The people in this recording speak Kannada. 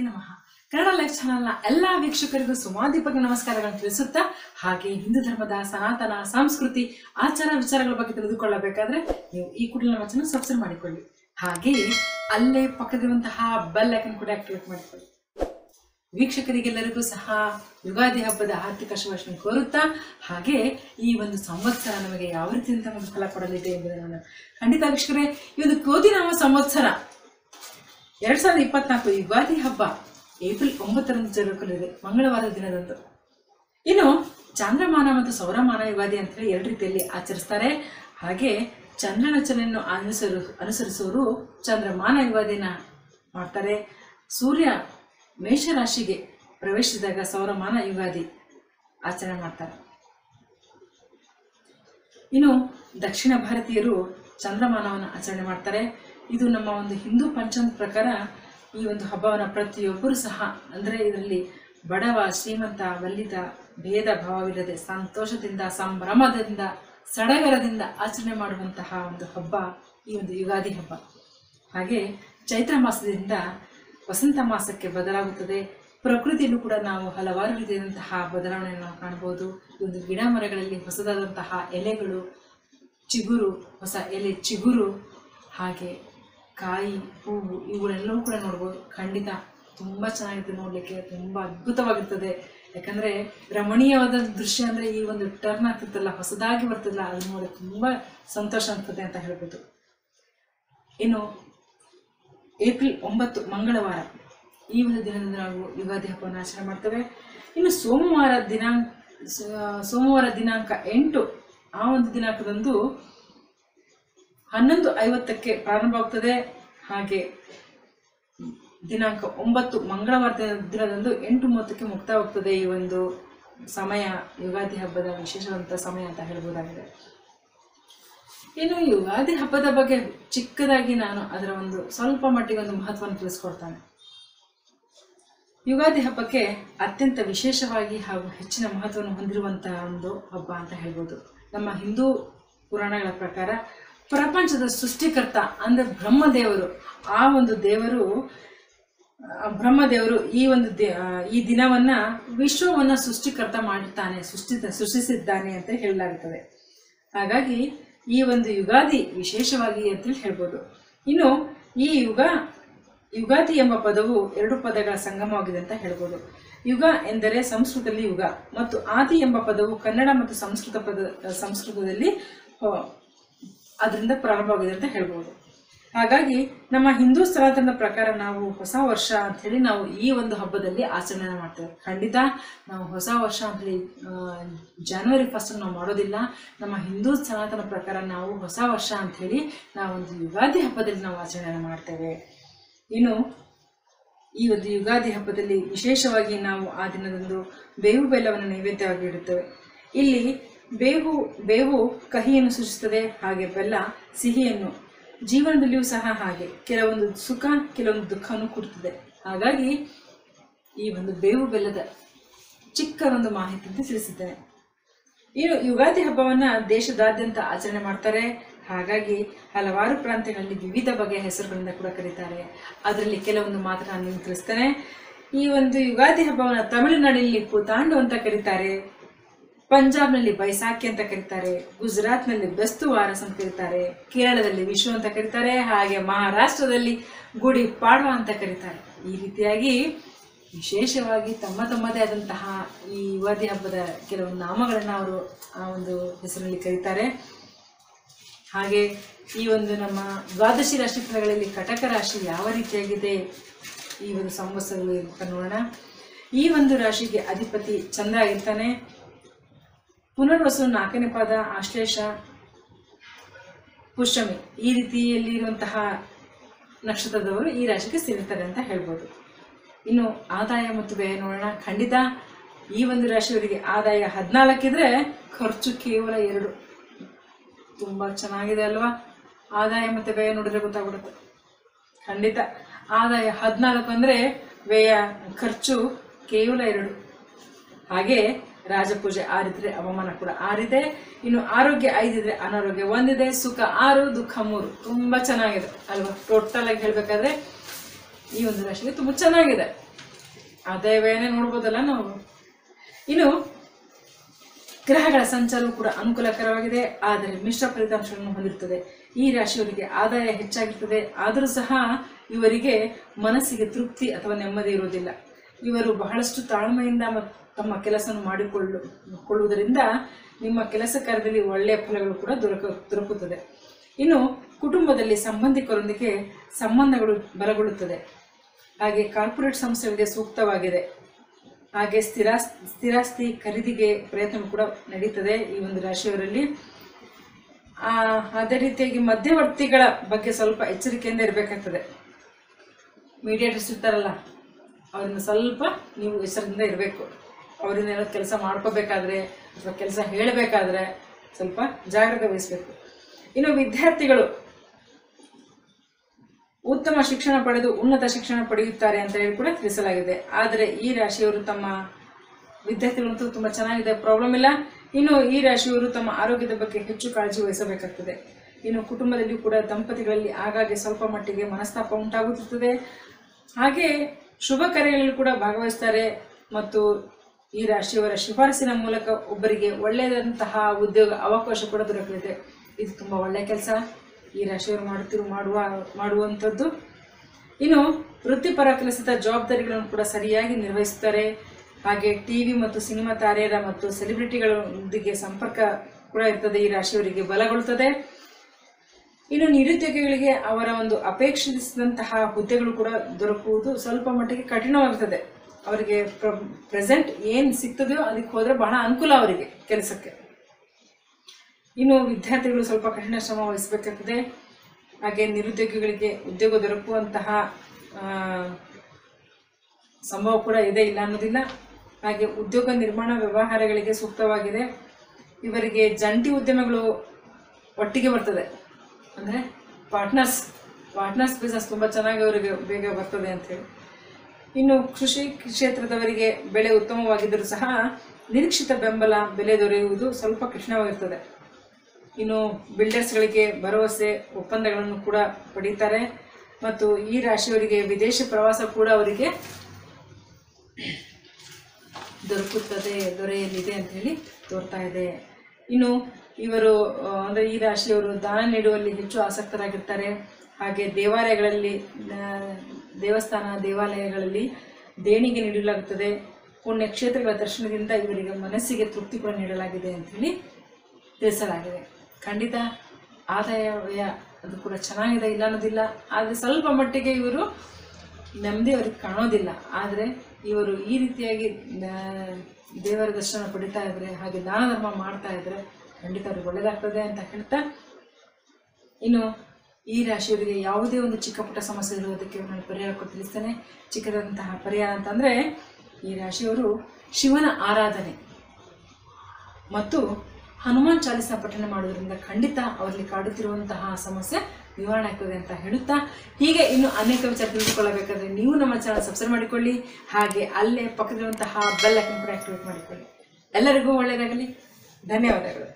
ನಮಃ ಕನ್ನಡ ಲೈಫ್ ಚಾನಲ್ನ ಎಲ್ಲ ವೀಕ್ಷಕರಿಗೂ ಸುಮಾದೀಪಕ ನಮಸ್ಕಾರಗಳನ್ನು ತಿಳಿಸುತ್ತಾ ಹಾಗೆ ಹಿಂದೂ ಧರ್ಮದ ಸನಾತನ ಸಂಸ್ಕೃತಿ ಆಚಾರ ವಿಚಾರಗಳ ಬಗ್ಗೆ ತಿಳಿದುಕೊಳ್ಳಬೇಕಾದ್ರೆ ನೀವು ಈ ಕೂಡಲೇ ನಮ್ಮ ಚಾನಲ್ ಸಬ್ಸ್ಕ್ರೈಬ್ ಮಾಡಿಕೊಳ್ಳಿ ಹಾಗೆ ಅಲ್ಲೇ ಪಕ್ಕದಿರುವಂತಹ ಬೆಲ್ ಐಕನ್ ಕೂಡ ಆಕ್ಟಿವೇಟ್ ಮಾಡಿಕೊಳ್ಳಿ ವೀಕ್ಷಕರಿಗೆಲ್ಲರಿಗೂ ಸಹ ಯುಗಾದಿ ಹಬ್ಬದ ಆರ್ಥಿಕ ಶುಭಾಶಯ ಕೋರುತ್ತಾ ಹಾಗೆ ಈ ಒಂದು ಸಂವತ್ಸರ ನಮಗೆ ಯಾವ ರೀತಿಯಿಂದ ಒಂದು ಫಲ ಕೊಡಲಿದೆ ಎಂಬುದನ್ನು ಖಂಡಿತ ವೀಕ್ಷಕರೇ ಈ ಒಂದು ಕೋದಿನಾಮ ಸಂವತ್ಸರ ಎರಡ್ ಸಾವಿರದ ಇಪ್ಪತ್ನಾಲ್ಕು ಯುಗಾದಿ ಹಬ್ಬ ಏಪ್ರಿಲ್ ಒಂಬತ್ತರಂದು ಜರುಗಲಿದೆ, ಮಂಗಳವಾರ ದಿನದಂದು. ಇನ್ನು ಚಾಂದ್ರಮಾನ ಮತ್ತು ಸೌರಮಾನ ಯುಗಾದಿ ಅಂತ ಹೇಳಿ ಎರಡು ರೀತಿಯಲ್ಲಿ ಆಚರಿಸ್ತಾರೆ. ಹಾಗೆ ಚಂದ್ರನ ಚಲನೆಯನ್ನು ಅನುಸರು, ಅನುಸರಿಸುವವರು ಚಂದ್ರಮಾನ ಯುಗಾದಿನ ಮಾಡ್ತಾರೆ. ಸೂರ್ಯ ಮೇಷರಾಶಿಗೆ ಪ್ರವೇಶಿಸಿದಾಗ ಸೌರಮಾನ ಯುಗಾದಿ ಆಚರಣೆ ಮಾಡ್ತಾರೆ. ಇನ್ನು ದಕ್ಷಿಣ ಭಾರತೀಯರು ಚಂದ್ರಮಾನವನ್ನು ಆಚರಣೆ ಮಾಡ್ತಾರೆ. ಇದು ನಮ್ಮ ಒಂದು ಹಿಂದೂ ಪಂಚಾಂಗ ಪ್ರಕಾರ ಈ ಒಂದು ಹಬ್ಬವನ್ನು ಪ್ರತಿಯೊಬ್ಬರು ಸಹ, ಅಂದರೆ ಇದರಲ್ಲಿ ಬಡವ, ಶ್ರೀಮಂತ ವಲ್ಲಿದ ಭೇದ ಭಾವವಿಲ್ಲದೆ ಸಂತೋಷದಿಂದ, ಸಂಭ್ರಮದಿಂದ, ಸಡಗರದಿಂದ ಆಚರಣೆ ಮಾಡುವಂತಹ ಒಂದು ಹಬ್ಬ, ಈ ಒಂದು ಯುಗಾದಿ ಹಬ್ಬ. ಹಾಗೆ ಚೈತ್ರ ಮಾಸದಿಂದ ವಸಂತ ಮಾಸಕ್ಕೆ ಬದಲಾಗುತ್ತದೆ. ಪ್ರಕೃತಿಯಲ್ಲೂ ಕೂಡ ನಾವು ಹಲವಾರು ರೀತಿಯಾದಂತಹ ಬದಲಾವಣೆಯನ್ನು ಕಾಣಬಹುದು. ಈ ಒಂದು ಗಿಡ ಮರಗಳಲ್ಲಿ ಹೊಸದಾದಂತಹ ಎಲೆಗಳು, ಚಿಗುರು, ಹೊಸ ಎಲೆ ಚಿಗುರು, ಹಾಗೆ ಕಾಯಿ, ಹೂವು ಇವುಗಳೆಲ್ಲವೂ ಕೂಡ ನೋಡ್ಬೋದು. ಖಂಡಿತ ತುಂಬ ಚೆನ್ನಾಗಿರುತ್ತೆ ನೋಡಲಿಕ್ಕೆ, ತುಂಬ ಅದ್ಭುತವಾಗಿರ್ತದೆ. ಯಾಕಂದರೆ ರಮಣೀಯವಾದ ದೃಶ್ಯ ಅಂದರೆ ಈ ಒಂದು ಟರ್ನ್ ಆಗ್ತಿರ್ತಲ್ಲ ಹೊಸದಾಗಿ ಬರ್ತದಲ್ಲ ಅದು ನೋಡಿ ತುಂಬ ಸಂತೋಷ ಆಗ್ತದೆ ಅಂತ ಹೇಳ್ಬೋದು. ಇನ್ನು ಏಪ್ರಿಲ್ ಒಂಬತ್ತು, ಮಂಗಳವಾರ. ಈ ಒಂದು ದಿನದಿಂದ ನಾವು ಯುಗಾದಿ ಹಬ್ಬವನ್ನು ಆಚರಣೆ ಮಾಡ್ತೇವೆ. ಇನ್ನು ಸೋಮವಾರ ದಿನಾಂಕ ಸೋಮವಾರ ದಿನಾಂಕ ಎಂಟು, ಆ ಒಂದು ದಿನಾಂಕದಂದು ಹನ್ನೊಂದು ಐವತ್ತಕ್ಕೆ ಪ್ರಾರಂಭವಾಗ್ತದೆ. ಹಾಗೆ ದಿನಾಂಕ ಒಂಬತ್ತು ಮಂಗಳವಾರ ದಿನ- ದಿನದಂದು ಎಂಟು ಮೂವತ್ತಕ್ಕೆ ಮುಕ್ತವಾಗ್ತದೆ ಈ ಒಂದು ಸಮಯ, ಯುಗಾದಿ ಹಬ್ಬದ ವಿಶೇಷವಂತ ಸಮಯ ಅಂತ ಹೇಳ್ಬೋದಾಗಿದೆ. ಇನ್ನು ಯುಗಾದಿ ಹಬ್ಬದ ಬಗ್ಗೆ ಚಿಕ್ಕದಾಗಿ ನಾನು ಅದರ ಒಂದು ಸ್ವಲ್ಪ ಮಟ್ಟಿಗೆ ಒಂದು ಮಹತ್ವವನ್ನು ತಿಳಿಸ್ಕೊಡ್ತಾನೆ. ಯುಗಾದಿ ಹಬ್ಬಕ್ಕೆ ಅತ್ಯಂತ ವಿಶೇಷವಾಗಿ ಹಾಗೂ ಹೆಚ್ಚಿನ ಮಹತ್ವವನ್ನು ಹೊಂದಿರುವಂತಹ ಒಂದು ಹಬ್ಬ ಅಂತ ಹೇಳ್ಬೋದು. ನಮ್ಮ ಹಿಂದೂ ಪುರಾಣಗಳ ಪ್ರಕಾರ ಪ್ರಪಂಚದ ಸೃಷ್ಟಿಕರ್ತ ಅಂದರೆ ಬ್ರಹ್ಮದೇವರು. ಆ ಒಂದು ದೇವರು ಬ್ರಹ್ಮದೇವರು ಈ ಒಂದು ಈ ದಿನವನ್ನ ವಿಶ್ವವನ್ನ ಸೃಷ್ಟಿಕರ್ತ ಮಾಡುತ್ತಾನೆ ಸೃಷ್ಟಿ ಸೃಷ್ಟಿಸಿದ್ದಾನೆ ಅಂತ ಹೇಳಲಾಗುತ್ತದೆ. ಹಾಗಾಗಿ ಈ ಒಂದು ಯುಗಾದಿ ವಿಶೇಷವಾಗಿ ಅಂತೇಳಿ ಹೇಳ್ಬೋದು. ಇನ್ನು ಈ ಯುಗ, ಯುಗಾದಿ ಎಂಬ ಪದವು ಎರಡು ಪದಗಳ ಸಂಗಮವಾಗಿದೆ ಅಂತ ಹೇಳ್ಬೋದು. ಯುಗ ಎಂದರೆ ಸಂಸ್ಕೃತದಲ್ಲಿ ಯುಗ, ಮತ್ತು ಆದಿ ಎಂಬ ಪದವು ಕನ್ನಡ ಮತ್ತು ಸಂಸ್ಕೃತ ಪದ, ಸಂಸ್ಕೃತದಲ್ಲಿ ಅದರಿಂದ ಪ್ರಾರಂಭವಾಗಿದೆ ಅಂತ ಹೇಳ್ಬೋದು. ಹಾಗಾಗಿ ನಮ್ಮ ಹಿಂದೂ ಸನಾತನದ ಪ್ರಕಾರ ನಾವು ಹೊಸ ವರ್ಷ ಅಂತ ಹೇಳಿ ನಾವು ಈ ಒಂದು ಹಬ್ಬದಲ್ಲಿ ಆಚರಣೆ ಮಾಡ್ತೇವೆ. ಖಂಡಿತ ನಾವು ಹೊಸ ವರ್ಷ ಅಂತೇಳಿ ಜಾನ್ವರಿ ಫಸ್ಟ್ ನಾವು ಮಾಡೋದಿಲ್ಲ. ನಮ್ಮ ಹಿಂದೂ ಸನಾತನ ಪ್ರಕಾರ ನಾವು ಹೊಸ ವರ್ಷ ಅಂತ ಹೇಳಿ ನಾವು ಒಂದು ಯುಗಾದಿ ಹಬ್ಬದಲ್ಲಿ ನಾವು ಆಚರಣೆ ಮಾಡ್ತೇವೆ. ಇನ್ನು ಈ ಒಂದು ಯುಗಾದಿ ಹಬ್ಬದಲ್ಲಿ ವಿಶೇಷವಾಗಿ ನಾವು ಆ ದಿನದಂದು ಬೇವು ಬೆಲ್ಲವನ್ನು ನೈವೇದ್ಯವಾಗಿ ಇಡುತ್ತೇವೆ. ಇಲ್ಲಿ ಬೇವು ಬೇವು ಕಹಿಯನ್ನು ಸೂಚಿಸುತ್ತದೆ ಹಾಗೆ ಬೆಲ್ಲ ಸಿಹಿಯನ್ನು. ಜೀವನದಲ್ಲಿಯೂ ಸಹ ಹಾಗೆ. ಕೆಲವೊಂದು ಸುಖ, ಕೆಲವೊಂದು ದುಃಖವನ್ನು ಕೊಡುತ್ತದೆ ಹಾಗಾಗಿ ಈ ಒಂದು ಬೇವು ಬೆಲ್ಲದ ಚಿಕ್ಕ ಒಂದು ಮಾಹಿತಿ ಅಂತ ತಿಳಿಸಿದ್ದೇನೆ. ಇನ್ನು ಯುಗಾದಿ ಹಬ್ಬವನ್ನ ದೇಶದಾದ್ಯಂತ ಆಚರಣೆ ಮಾಡ್ತಾರೆ. ಹಾಗಾಗಿ ಹಲವಾರು ಪ್ರಾಂತ್ಯಗಳಲ್ಲಿ ವಿವಿಧ ಬಗೆಯ ಹೆಸರುಗಳಿಂದ ಕೂಡ ಕರೀತಾರೆ. ಅದರಲ್ಲಿ ಕೆಲವೊಂದು ಮಾತ್ರ ನಾನು ತಿಳಿಸ್ತೇನೆ. ಈ ಒಂದು ಯುಗಾದಿ ಹಬ್ಬವನ್ನ ತಮಿಳುನಾಡಿನಲ್ಲಿ ಪುತಾಂಡು ಅಂತ ಕರೀತಾರೆ. ಪಂಜಾಬ್ನಲ್ಲಿ ಬೈಸಾಖಿ ಅಂತ ಕರೀತಾರೆ, ಗುಜರಾತ್ನಲ್ಲಿ ಬೆಸ್ತು ವಾರಸ್ ಅಂತ ಕರೀತಾರೆ, ಕೇರಳದಲ್ಲಿ ವಿಶು ಅಂತ ಕರೀತಾರೆ, ಹಾಗೆ ಮಹಾರಾಷ್ಟ್ರದಲ್ಲಿ ಗುಡಿ ಪಾಡ್ವ ಅಂತ ಕರೀತಾರೆ. ಈ ರೀತಿಯಾಗಿ ವಿಶೇಷವಾಗಿ ತಮ್ಮ ತಮ್ಮದೇ ಆದಂತಹ ಈ ಯುಗಾದಿ ಹಬ್ಬದ ಕೆಲವು ನಾಮಗಳನ್ನು ಅವರು ಆ ಒಂದು ಹೆಸರಲ್ಲಿ ಕರೀತಾರೆ. ಹಾಗೆ ಈ ಒಂದು ನಮ್ಮ ದ್ವಾದಶಿ ರಾಶಿ ಕಟಕ ರಾಶಿ ಯಾವ ರೀತಿಯಾಗಿದೆ? ಈ ಒಂದು ಸಂವತ್ಸರಗಳು ಅಂತ ನೋಡೋಣ. ಈ ಒಂದು ರಾಶಿಗೆ ಅಧಿಪತಿ ಚಂದ್ರ ಆಗಿರ್ತಾನೆ. ಪುನರ್ವಸು ನಾಲ್ಕನೇ ಪಾದ ಆಶ್ಲೇಷ ಪುಷ್ಯಮಿ. ಈ ರೀತಿಯಲ್ಲಿ ಇರುವಂತಹ ನಕ್ಷತ್ರದವರು ಈ ರಾಶಿಗೆ ಸೇರುತ್ತಾರೆ ಅಂತ ಹೇಳ್ಬೋದು. ಇನ್ನು ಆದಾಯ ಮತ್ತು ವ್ಯಯ ನೋಡೋಣ. ಖಂಡಿತ ಈ ಒಂದು ರಾಶಿಯವರಿಗೆ ಆದಾಯ ಹದಿನಾಲ್ಕಿದ್ರೆ ಖರ್ಚು ಕೇವಲ ಎರಡು. ತುಂಬ ಚೆನ್ನಾಗಿದೆ ಅಲ್ವಾ? ಆದಾಯ ಮತ್ತು ವ್ಯಯ ನೋಡಿದ್ರೆ ಗೊತ್ತಾಗ್ಬಿಡುತ್ತೆ. ಖಂಡಿತ ಆದಾಯ ಹದಿನಾಲ್ಕು ಅಂದರೆ ವ್ಯಯ, ಖರ್ಚು ಕೇವಲ ಎರಡು. ಹಾಗೆ ರಾಜಪೂಜೆ ಆರಿದ್ರೆ ಅವಮಾನ ಕೂಡ ಆರಿದೆ. ಇನ್ನು ಆರೋಗ್ಯ ಐದಿದ್ರೆ ಅನಾರೋಗ್ಯ ಒಂದಿದೆ, ಸುಖ ಆರು, ದುಃಖ ಮೂರು. ತುಂಬಾ ಚೆನ್ನಾಗಿದೆ. ಅಲ್ವಾ? ಟೋಟಲ್ ಆಗಿ ಹೇಳ್ಬೇಕಾದ್ರೆ ಈ ಒಂದು ರಾಶಿಗೆ ತುಂಬಾ ಚೆನ್ನಾಗಿದೆ. ಅದೇ ವೇನೆ ನೋಡ್ಬೋದಲ್ಲ ನಾವು. ಇನ್ನು ಗ್ರಹಗಳ ಸಂಚಾರವು ಕೂಡ ಅನುಕೂಲಕರವಾಗಿದೆ. ಆದರೆ ಮಿಶ್ರ ಫಲಿತಾಂಶಗಳನ್ನು ಹೊಂದಿರುತ್ತದೆ. ಈ ರಾಶಿಯವರಿಗೆ ಆದಾಯ ಹೆಚ್ಚಾಗಿರ್ತದೆ. ಆದರೂ ಸಹ ಇವರಿಗೆ ಮನಸ್ಸಿಗೆ ತೃಪ್ತಿ ಅಥವಾ ನೆಮ್ಮದಿ ಇರುವುದಿಲ್ಲ. ಇವರು ಬಹಳಷ್ಟು ತಾಳ್ಮೆಯಿಂದ ತಮ್ಮ ಕೆಲಸವನ್ನು ಮಾಡಿಕೊಳ್ಳು, ಕೊಳ್ಳುವುದರಿಂದ ನಿಮ್ಮ ಕೆಲಸ ಕಾರ್ಯದಲ್ಲಿ ಒಳ್ಳೆಯ ಫಲಗಳು ಕೂಡ ದೊರಕ, ದೊರಕುತ್ತದೆ. ಇನ್ನು ಕುಟುಂಬದಲ್ಲಿ ಸಂಬಂಧಿಕರೊಂದಿಗೆ ಸಂಬಂಧಗಳು ಬಲಗೊಳ್ಳುತ್ತದೆ. ಹಾಗೆ ಕಾರ್ಪೊರೇಟ್ ಸಂಸ್ಥೆಗಳಿಗೆ ಸೂಕ್ತವಾಗಿದೆ. ಹಾಗೆ ಸ್ಥಿರಾಸ್ ಸ್ಥಿರಾಸ್ತಿ ಖರೀದಿಗೆ ಪ್ರಯತ್ನ ಕೂಡ ನಡೀತದೆ ಈ ಒಂದು ರಾಶಿಯವರಲ್ಲಿ. ಅದೇ ರೀತಿಯಾಗಿ ಮಧ್ಯವರ್ತಿಗಳ ಬಗ್ಗೆ ಸ್ವಲ್ಪ ಎಚ್ಚರಿಕೆಯಿಂದ ಇರಬೇಕಾಗ್ತದೆ. ಮೀಡಿಯೇಟರ್ಸ್ ಇರ್ತಾರಲ್ಲ ಅವರಿಂದ ಸ್ವಲ್ಪ ನೀವು ಎಚ್ಚರದಿಂದ ಇರಬೇಕು. ಅವರಿಂದ ಏನೋ ಕೆಲಸ ಮಾಡ್ಕೋಬೇಕಾದ್ರೆ ಅಥವಾ ಕೆಲಸ ಹೇಳಬೇಕಾದ್ರೆ ಸ್ವಲ್ಪ ಜಾಗ್ರತೆ ವಹಿಸಬೇಕು. ಇನ್ನು ವಿದ್ಯಾರ್ಥಿಗಳು ಉತ್ತಮ ಶಿಕ್ಷಣ ಪಡೆದು ಉನ್ನತ ಶಿಕ್ಷಣ ಪಡೆಯುತ್ತಾರೆ ಅಂತ ಹೇಳಿ ಕೂಡ ತಿಳಿಸಲಾಗಿದೆ. ಆದರೆ ಈ ರಾಶಿಯವರು ತಮ್ಮ ವಿದ್ಯಾರ್ಥಿಗಳಂತೂ ತುಂಬ ಚೆನ್ನಾಗಿದೆ ಪ್ರಾಬ್ಲಮ್ ಇಲ್ಲ. ಇನ್ನು ಈ ರಾಶಿಯವರು ತಮ್ಮ ಆರೋಗ್ಯದ ಬಗ್ಗೆ ಹೆಚ್ಚು ಕಾಳಜಿ ವಹಿಸಬೇಕಾಗ್ತದೆ. ಇನ್ನು ಕುಟುಂಬದಲ್ಲಿ ಕೂಡ ದಂಪತಿಗಳಲ್ಲಿ ಆಗಾಗ್ಗೆ ಸ್ವಲ್ಪ ಮಟ್ಟಿಗೆ ಮನಸ್ತಾಪ ಉಂಟಾಗುತ್ತಿರ್ತದೆ. ಹಾಗೆ ಶುಭ ಕಾರ್ಯಗಳಲ್ಲಿ ಕೂಡ ಭಾಗವಹಿಸ್ತಾರೆ ಮತ್ತು ಈ ರಾಶಿಯವರ ಶಿಫಾರಸಿನ ಮೂಲಕ ಒಬ್ಬರಿಗೆ ಒಳ್ಳೆಯದಂತಹ ಉದ್ಯೋಗ ಅವಕಾಶ ಕೂಡ ದೊರಕಲಿದೆ. ಇದು ತುಂಬ ಒಳ್ಳೆಯ ಕೆಲಸ. ಈ ರಾಶಿಯವರು ಮಾಡುತ್ತಿರುವ ಮಾಡುವ, ಮಾಡುವಂಥದ್ದು. ಇನ್ನು ವೃತ್ತಿಪರ ಕೆಲಸದ ಜವಾಬ್ದಾರಿಗಳನ್ನು ಕೂಡ ಸರಿಯಾಗಿ ನಿರ್ವಹಿಸುತ್ತಾರೆ. ಹಾಗೆ ಟಿವಿ ಮತ್ತು ಸಿನಿಮಾ ತಾರೆಯರ ಮತ್ತು ಸೆಲೆಬ್ರಿಟಿಗಳೊಂದಿಗೆ ಸಂಪರ್ಕ ಕೂಡ ಇರ್ತದೆ. ಈ ರಾಶಿಯವರಿಗೆ ಬಲಗೊಳ್ಳುತ್ತದೆ. ಇನ್ನು ನಿರುದ್ಯೋಗಿಗಳಿಗೆ ಅವರ ಒಂದು ಅಪೇಕ್ಷಿಸಿದಂತಹ ಹುದ್ದೆಗಳು ಕೂಡ ದೊರಕುವುದು ಸ್ವಲ್ಪ ಮಟ್ಟಿಗೆ ಕಠಿಣವಾಗುತ್ತದೆ ಅವರಿಗೆ ಪ್ರೆಸೆಂಟ್ ಏನು ಸಿಗ್ತದೆಯೋ ಅದಕ್ಕೆ ಹೋದರೆ ಬಹಳ ಅನುಕೂಲ ಅವರಿಗೆ ಕೆಲಸಕ್ಕೆ. ಇನ್ನು ವಿದ್ಯಾರ್ಥಿಗಳು ಸ್ವಲ್ಪ ಕಠಿಣ ಶ್ರಮ ವಹಿಸಬೇಕಾಗ್ತದೆ. ಹಾಗೆ ನಿರುದ್ಯೋಗಿಗಳಿಗೆ ಉದ್ಯೋಗ ದೊರಕುವಂತಹ ಸಂಭವ ಕೂಡ ಇದೆ ಇಲ್ಲ ಅನ್ನೋದಿಲ್ಲ. ಹಾಗೆ ಉದ್ಯೋಗ ನಿರ್ಮಾಣ ವ್ಯವಹಾರಗಳಿಗೆ ಸೂಕ್ತವಾಗಿದೆ. ಇವರಿಗೆ ಜಂಟಿ ಉದ್ಯಮಗಳು ಒಟ್ಟಿಗೆ ಬರ್ತದೆ. ಅಂದರೆ ಪಾರ್ಟ್ನರ್ಸ್ ಪಾರ್ಟ್ನರ್ಸ್ ಬಿಸ್ನೆಸ್ ತುಂಬ ಚೆನ್ನಾಗಿ ಅವರಿಗೆ ಬೇಗ ಬರ್ತದೆ ಅಂಥೇಳಿ ಇನ್ನು ಕೃಷಿ ಕ್ಷೇತ್ರದವರಿಗೆ ಬೆಳೆ ಉತ್ತಮವಾಗಿದ್ದರೂ ಸಹ ನಿರೀಕ್ಷಿತ ಬೆಂಬಲ ಬೆಲೆ ದೊರೆಯುವುದು ಸ್ವಲ್ಪ ಕಠಿಣವಾಗಿರ್ತದೆ. ಇನ್ನು ಬಿಲ್ಡರ್ಸ್ಗಳಿಗೆ ಭರವಸೆ, ಒಪ್ಪಂದಗಳನ್ನು ಕೂಡ ಪಡೀತಾರೆ. ಮತ್ತು ಈ ರಾಶಿಯವರಿಗೆ ವಿದೇಶ ಪ್ರವಾಸ ಕೂಡ ಅವರಿಗೆ ದೊರಕುತ್ತದೆ, ದೊರೆಯಲಿದೆ ಅಂತ ಹೇಳಿ ತೋರ್ತಾ ಇದೆ. ಇನ್ನು ಇವರು ಅಂದರೆ ಈ ರಾಶಿಯವರು ದಾನ ನೀಡುವಲ್ಲಿ ಹೆಚ್ಚು ಆಸಕ್ತರಾಗಿರ್ತಾರೆ. ಹಾಗೆ ದೇವಾಲಯಗಳಲ್ಲಿ ದೇವಸ್ಥಾನ, ದೇವಾಲಯಗಳಲ್ಲಿ ದೇಣಿಗೆ ನೀಡಲಾಗುತ್ತದೆ. ಪುಣ್ಯಕ್ಷೇತ್ರಗಳ ದರ್ಶನದಿಂದ ಇವರಿಗೆ ಮನಸ್ಸಿಗೆ ತೃಪ್ತಿ ಕೂಡ ನೀಡಲಾಗಿದೆ ಅಂತ ಹೇಳಿ ತಿಳಿಸಲಾಗಿದೆ. ಖಂಡಿತ ಆದಾಯ ವ್ಯಯ ಅದು ಕೂಡ ಚೆನ್ನಾಗಿದೆ, ಇಲ್ಲ ಅನ್ನೋದಿಲ್ಲ. ಆದರೆ ಸ್ವಲ್ಪ ಮಟ್ಟಿಗೆ ಇವರು ನೆಮ್ಮದಿ ಅವ್ರಿಗೆ ಕಾಣೋದಿಲ್ಲ. ಆದರೆ ಇವರು ಈ ರೀತಿಯಾಗಿ ದೇವರ ದರ್ಶನ ಪಡಿತಾ ಇದ್ರೆ, ಹಾಗೆ ದಾನ ಧರ್ಮ ಮಾಡ್ತಾ ಇದ್ರೆ ಖಂಡಿತ ಅವ್ರಿಗೆ ಒಳ್ಳೇದಾಗ್ತದೆ ಅಂತ ಹೇಳ್ತಾ, ಇನ್ನು ಈ ರಾಶಿಯವರಿಗೆ ಯಾವುದೇ ಒಂದು ಚಿಕ್ಕ ಪುಟ್ಟ ಸಮಸ್ಯೆ ಇರುವುದಕ್ಕೆ ನಾನು ಪರಿಹಾರ ಕೊಟ್ಟು ತಿಳಿಸ್ತೇನೆ. ಚಿಕ್ಕದಂತಹ ಪರಿಹಾರ ಅಂತಂದರೆ, ಈ ರಾಶಿಯವರು ಶಿವನ ಆರಾಧನೆ ಮತ್ತು ಹನುಮಾನ್ ಚಾಲಿಸ ಪಠಣ ಮಾಡೋದ್ರಿಂದ ಖಂಡಿತ ಅವರಲ್ಲಿ ಕಾಡುತ್ತಿರುವಂತಹ ಸಮಸ್ಯೆ ನಿವಾರಣೆ ಆಗ್ತದೆ ಅಂತ ಹೇಳುತ್ತಾ, ಹೀಗೆ ಇನ್ನು ಅನೇಕ ವಿಚಾರ ತಿಳಿದುಕೊಳ್ಳಬೇಕಾದ್ರೆ ನೀವು ನಮ್ಮ ಚಾನಲ್ ಸಬ್ಸ್ಕ್ರೈಬ್ ಮಾಡಿಕೊಳ್ಳಿ, ಹಾಗೆ ಅಲ್ಲೇ ಪಕ್ಕದಲ್ಲಿರುವಂತಹ ಬೆಲ್ ಕೂಡ ಆಕ್ಟಿವೇಟ್ ಮಾಡಿಕೊಳ್ಳಿ. ಎಲ್ಲರಿಗೂ ಒಳ್ಳೆಯದಾಗಲಿ. ಧನ್ಯವಾದಗಳು.